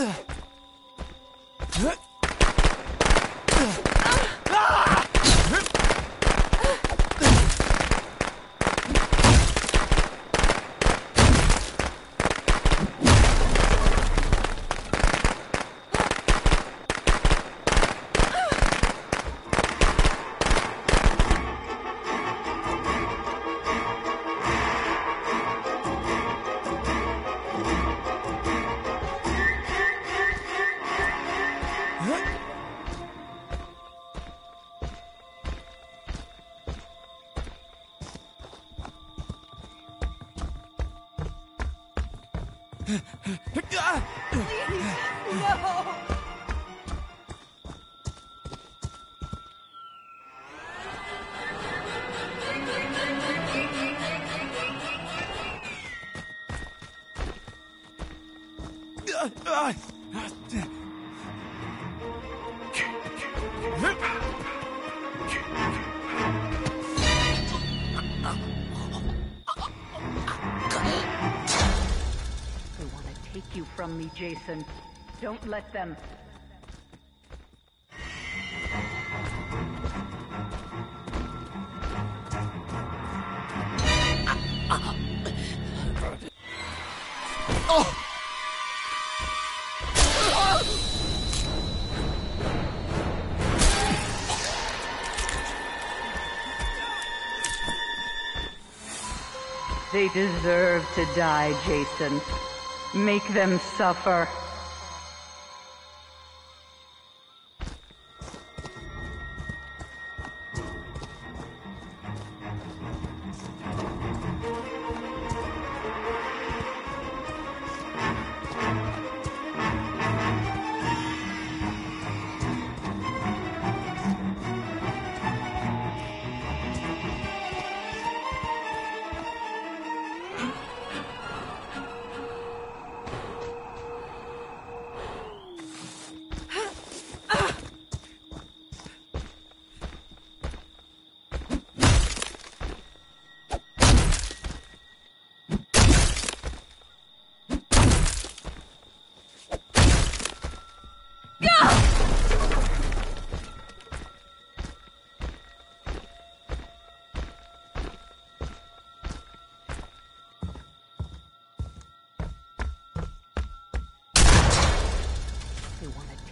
Huh? They you from me, Jason. Don't let them. They deserve to die, Jason. Make them suffer.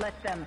Let them.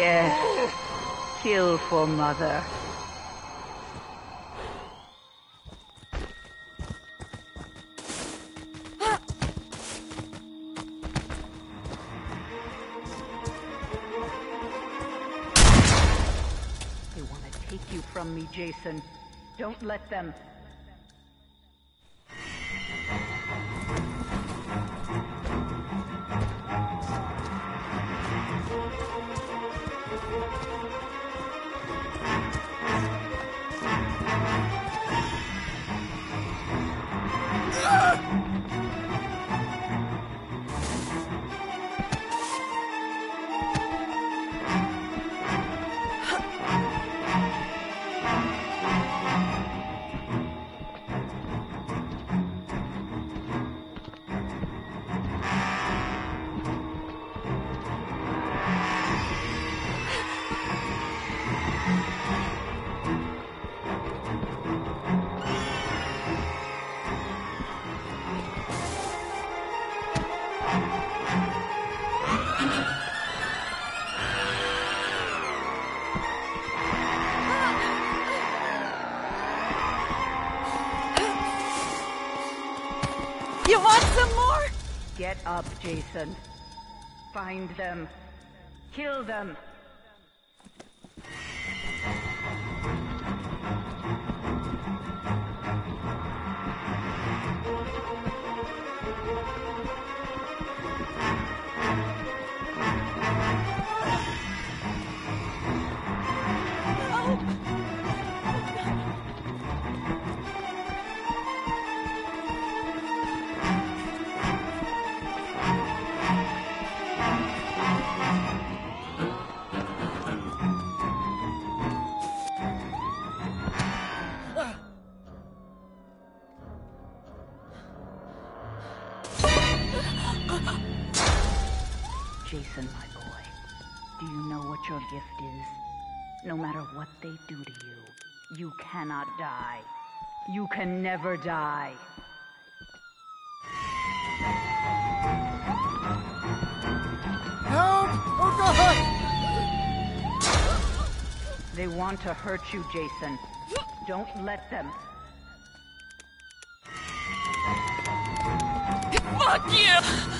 Yes. Kill for mother. They want to take you from me, Jason. Don't let them. You want some more? Get up, Jason. Find them. Kill them. Jason, my boy, do you know what your gift is? No matter what they do to you, you cannot die. You can never die. Help! Oh God! They want to hurt you, Jason. Don't let them. Fuck you!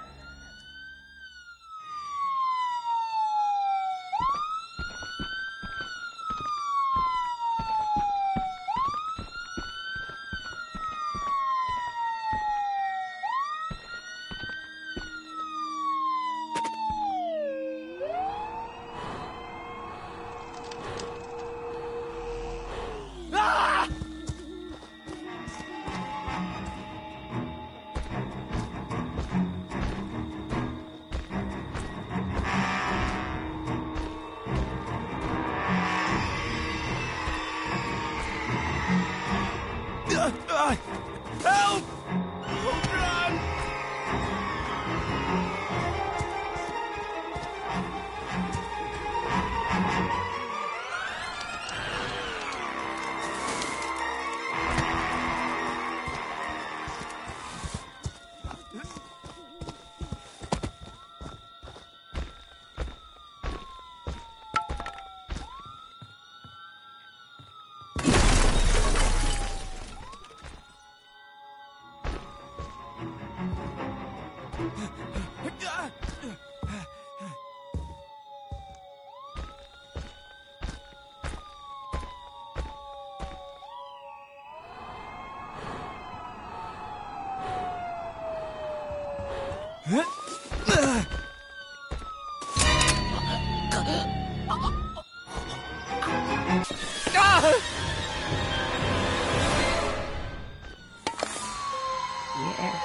Yes.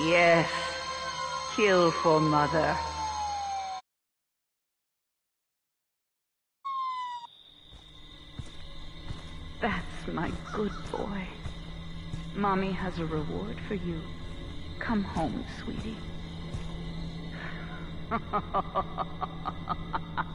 Yes. Kill for mother. That's my good boy. Mommy has a reward for you. Come home, sweetie.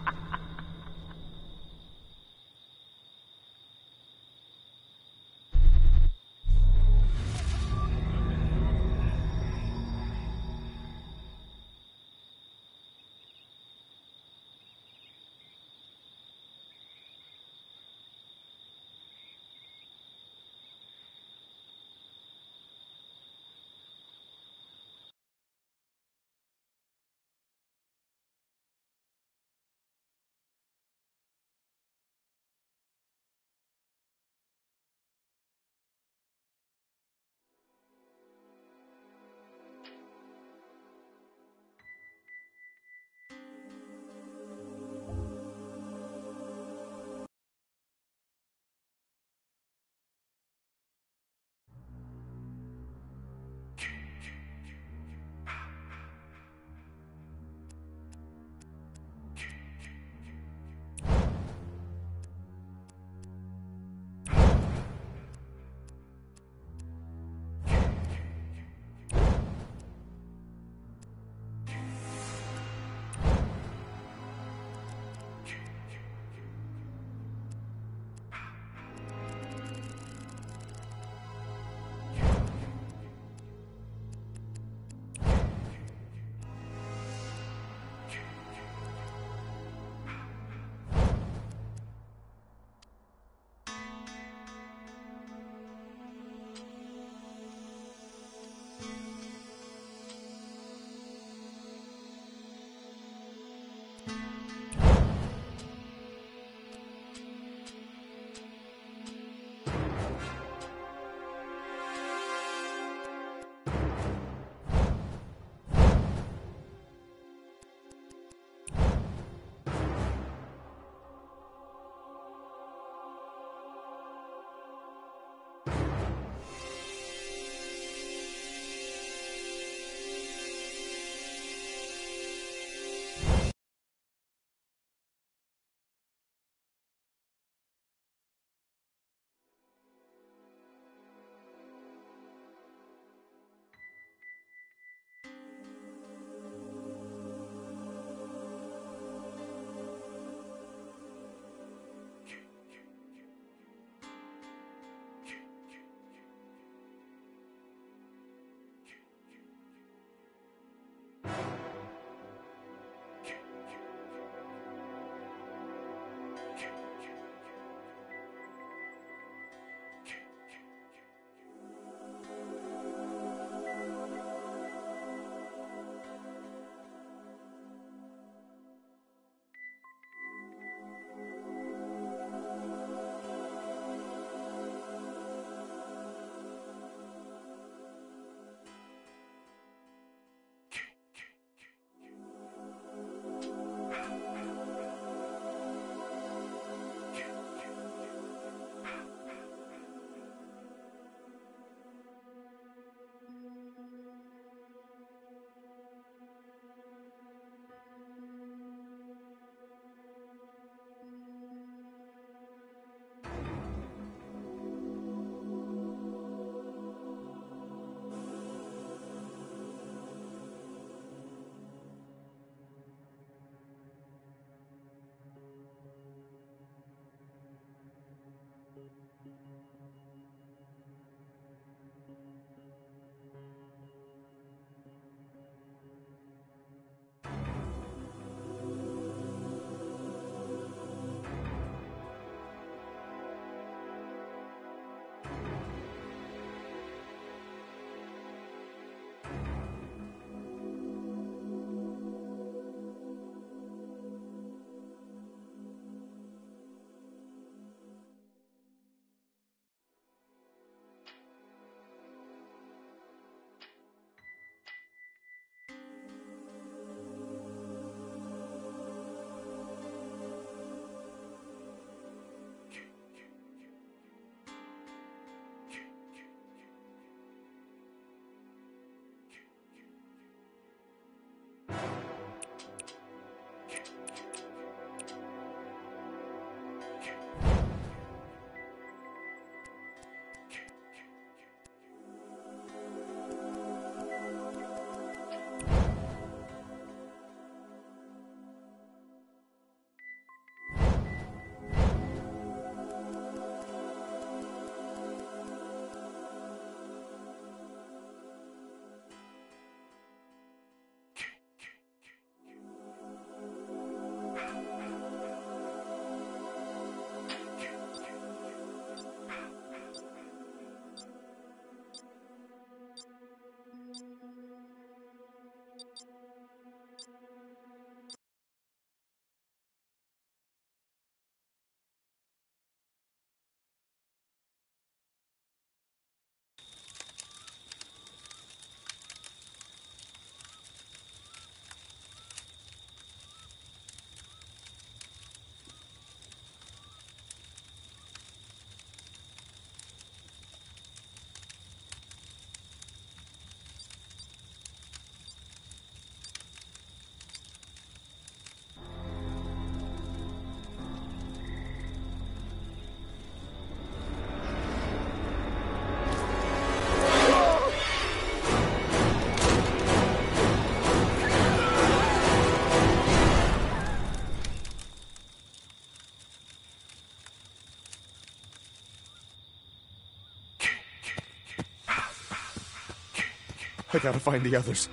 I gotta find the others.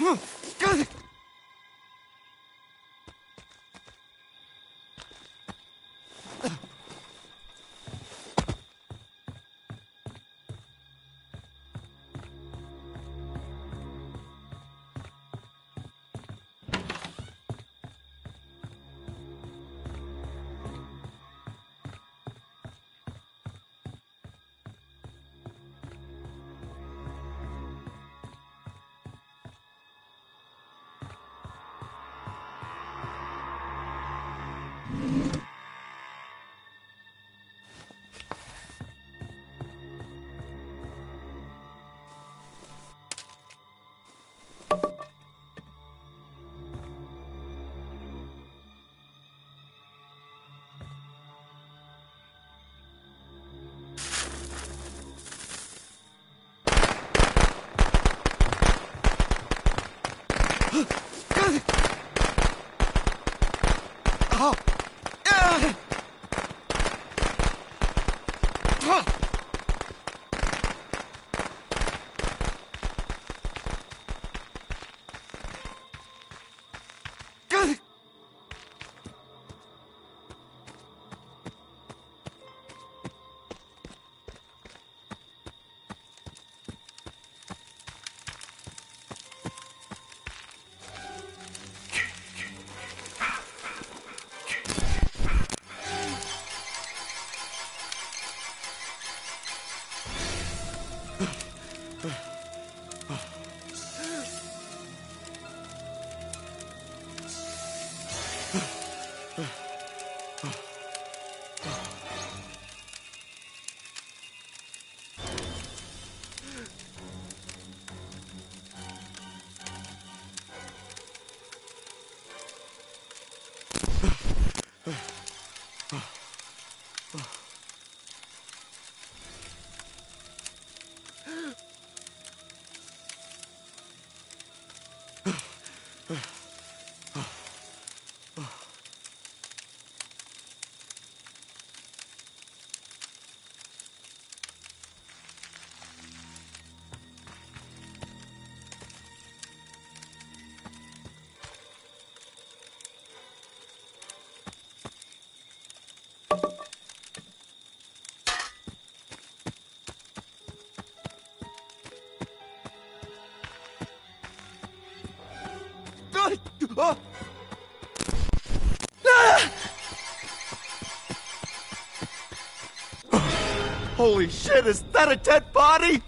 Hum! Shit, is that a dead body?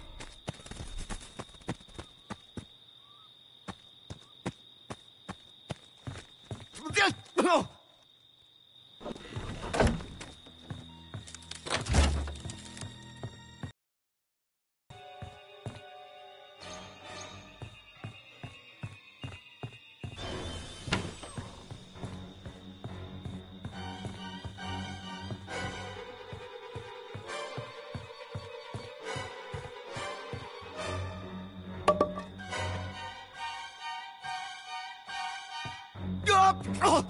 Oh!